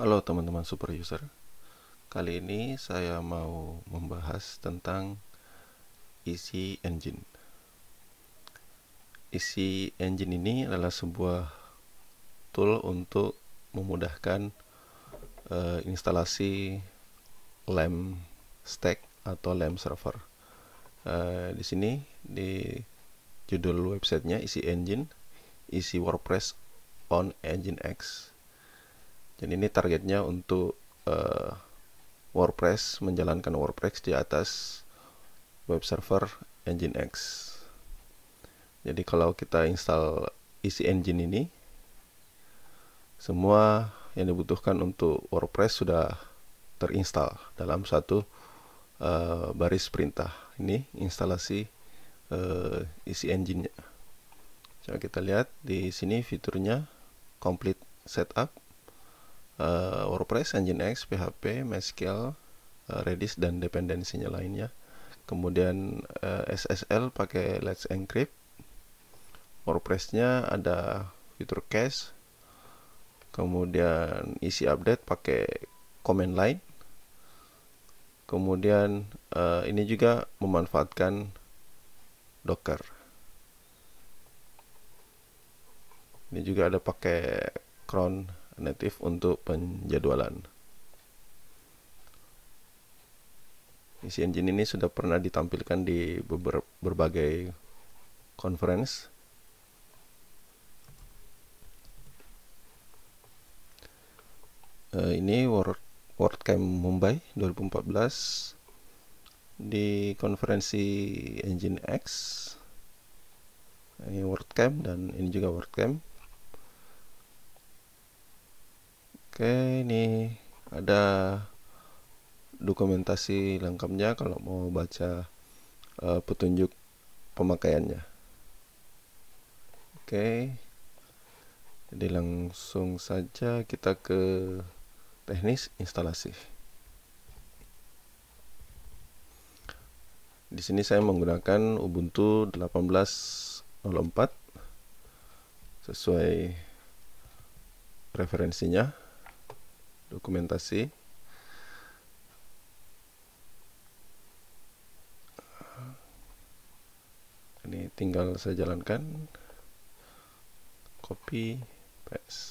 Halo teman-teman super user. Kali ini saya mau membahas tentang isi engine. Isi engine ini adalah sebuah tool untuk memudahkan uh, instalasi LAMP stack atau LAMP server. Uh, di sini di judul websitenya isi engine, isi WordPress on Engine X. Dan ini targetnya untuk uh, WordPress menjalankan WordPress di atas web server Engine X. Jadi kalau kita install isi engine ini, semua yang dibutuhkan untuk WordPress sudah terinstall dalam satu uh, baris perintah. Ini instalasi uh, isi engine-nya. Coba kita lihat di sini fiturnya complete setup uh, WordPress, Nginx, PHP, MySQL, uh, Redis dan dependensinya lainnya. Kemudian uh, SSL pakai Let's Encrypt. WordPress-nya ada fitur cache. Kemudian isi update pakai command line. Kemudian uh, ini juga memanfaatkan Docker. Ini juga ada pakai cron native untuk penjadwalan. Isi engine ini sudah pernah ditampilkan di ber berbagai conference. Uh, ini World WordCamp Mumbai 2014 di konferensi Engine X. Ini WordCamp dan ini juga WordCamp. Oke, ini ada dokumentasi lengkapnya kalau mau baca uh, petunjuk pemakaiannya. Oke. Jadi langsung saja kita ke teknis instalasi. Di sini saya menggunakan Ubuntu 18.04 sesuai referensinya dokumentasi. Ini tinggal saya jalankan. Copy paste.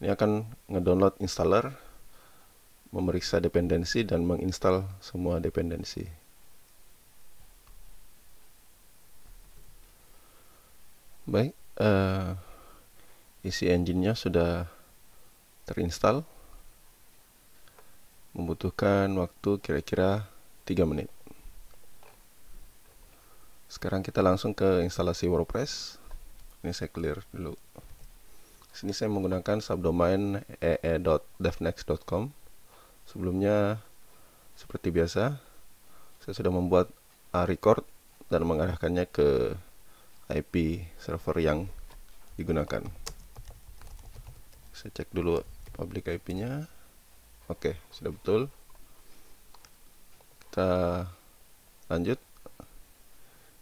Ini akan ngedownload installer memeriksa dependensi dan menginstal semua dependensi. Baik uh, isi engine-nya sudah terinstall. Membutuhkan waktu kira-kira 3 menit. Sekarang kita langsung ke instalasi WordPress. Ini saya clear dulu. Sini saya menggunakan subdomain ee.devnext.com sebelumnya seperti biasa saya sudah membuat a record dan mengarahkannya ke IP server yang digunakan saya cek dulu public IP nya oke sudah betul. Kita lanjut.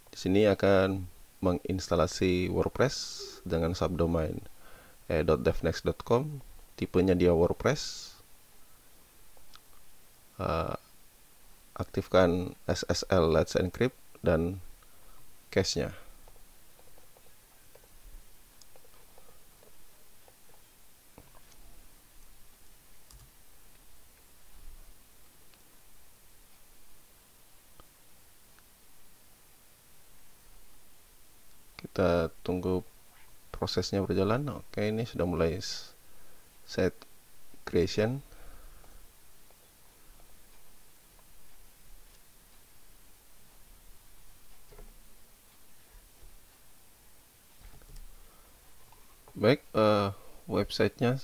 Di sini akan menginstalasi WordPress dengan subdomain e.devnext.com tipenya dia WordPress. Uh, aktifkan SSL Let's Encrypt dan cache-nya kita tunggu prosesnya berjalan. Oke ini sudah mulai set creation. Baik uh, websitenya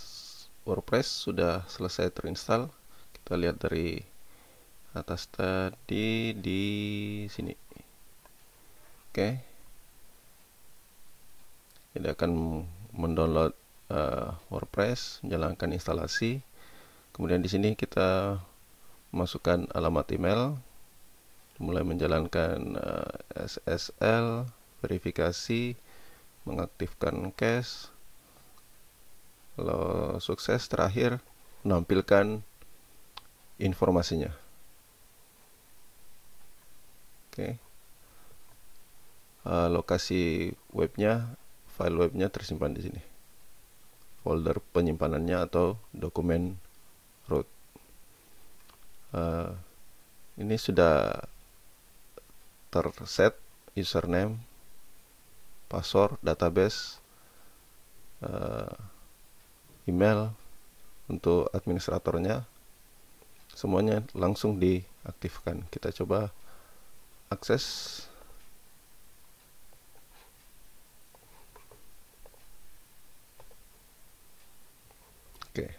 WordPress sudah selesai terinstall. Kita lihat dari atas tadi di sini. Oke. okay jadi akan mendownload uh, WordPress, menjalankan instalasi. Kemudian di sini kita masukkan alamat email, mulai menjalankan uh, eh, SSL, verifikasi, mengaktifkan cache, kalau sukses terakhir menampilkan informasinya. Oke. Uh, lokasi webnya file webnya tersimpan di sini. Folder penyimpanannya atau dokumen root. Uh, ini sudah terset username password database uh, email untuk administratornya. Semuanya langsung diaktifkan. Kita coba akses Oke.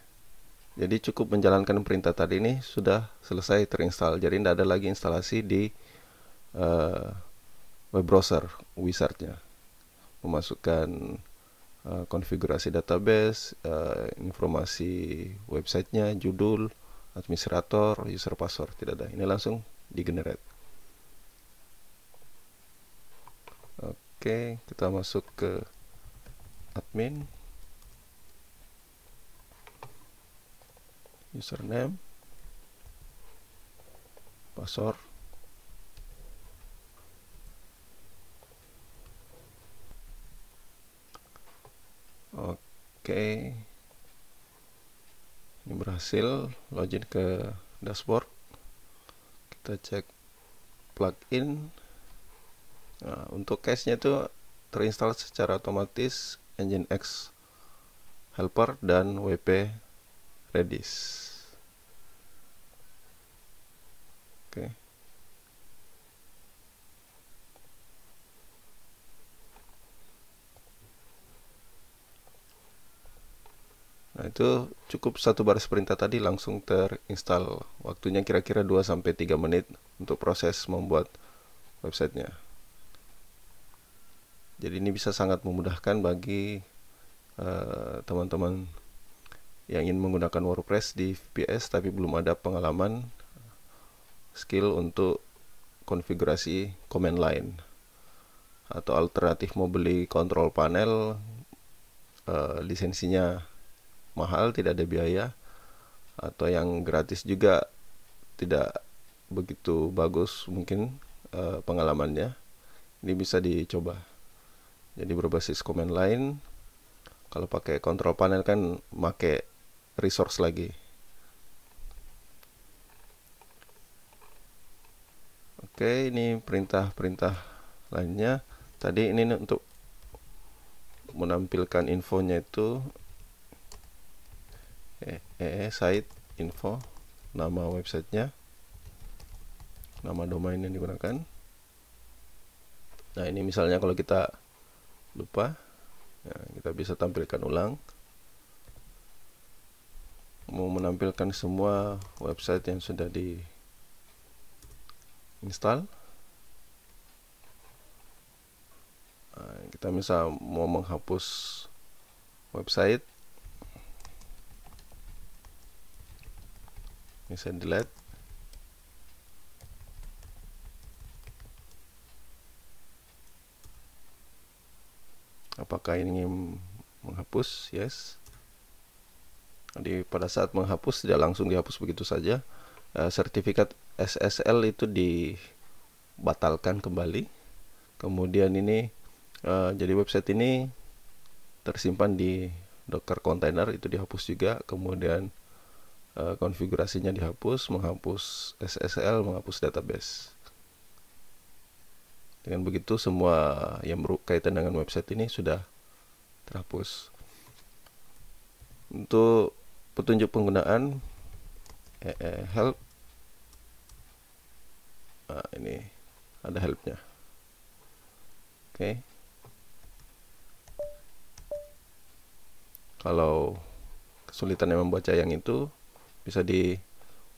Jadi cukup menjalankan perintah tadi ini sudah selesai terinstall. Jadi tidak ada lagi instalasi di uh, web browser wizardnya. Memasukkan uh, konfigurasi database, uh, informasi websitenya, judul, administrator, user password tidak ada. Ini langsung di generate. Oke, kita masuk ke admin. Username password. Oke. Ini berhasil login ke dashboard. Kita cek plugin. Nah, untuk case-nya itu terinstall secara otomatis Nginx helper dan WP Redis Nah, itu cukup satu baris perintah tadi langsung terinstall. Waktunya kira-kira 2 sampai 3 menit untuk proses membuat websitenya. Jadi ini bisa sangat memudahkan bagi eh, teman-teman uh, yang ingin menggunakan WordPress di VPS tapi belum ada pengalaman skill untuk konfigurasi command line atau alternatif mau beli kontrol panel uh, lisensinya mahal tidak ada biaya atau yang gratis juga tidak begitu bagus mungkin uh, pengalamannya ini bisa dicoba. Jadi berbasis command line kalau pakai kontrol panel kan make resource lagi Oke, ini perintah-perintah lainnya. Tadi ini untuk menampilkan infonya itu. Eh, eh, site info nama websitenya. Nama domain yang digunakan. Nah ini misalnya kalau kita lupa ya, kita bisa tampilkan ulang. Mau menampilkan semua website yang sudah di install. Nah, kita misal mau menghapus website. Bisa delete. Apakah ini menghapus? Yes. Jadi pada saat menghapus tidak langsung dihapus begitu saja. Uh, sertifikat SSL itu dibatalkan kembali. Kemudian ini uh, jadi website ini tersimpan di Docker container itu dihapus juga. Kemudian uh, konfigurasinya dihapus, menghapus SSL, menghapus database. Dengan begitu semua yang berkaitan dengan website ini sudah terhapus. Untuk petunjuk penggunaan eh, help nah, ini ada helpnya. Oke. Okay. kalau kesulitan yang membaca yang itu bisa di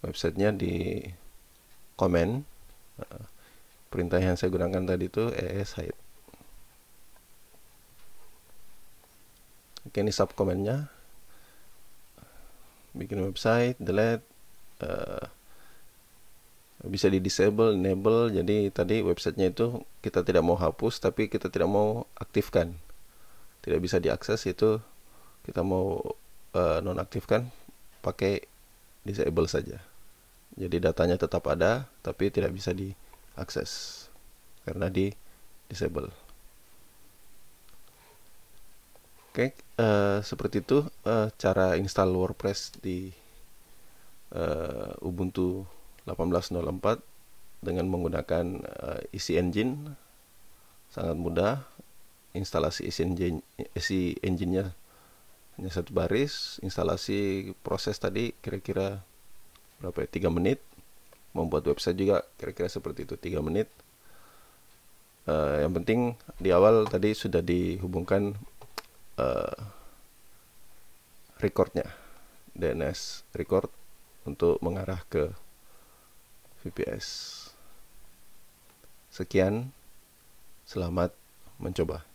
websitenya di komen. Nah, perintah yang saya gunakan tadi itu es hide oke ini subkomennya. Bikin website delete uh, bisa di disable, enable. Jadi tadi websitenya itu kita tidak mau hapus, tapi kita tidak mau aktifkan. Tidak bisa diakses itu kita mau uh, nonaktifkan pakai disable saja. Jadi datanya tetap ada tapi tidak bisa diakses karena di disable. Oke, uh, seperti itu uh, cara install WordPress di uh, Ubuntu 18.04 dengan menggunakan uh, Easy Engine. Sangat mudah. Instalasi Easy Engine Easy Engine-nya hanya satu baris. Instalasi proses tadi kira-kira berapa ya? 3 menit. Membuat website juga kira-kira seperti itu 3 menit. Uh, yang penting di awal tadi sudah dihubungkan uh, recordnya DNS record untuk mengarah ke VPS. Sekian, selamat mencoba.